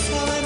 so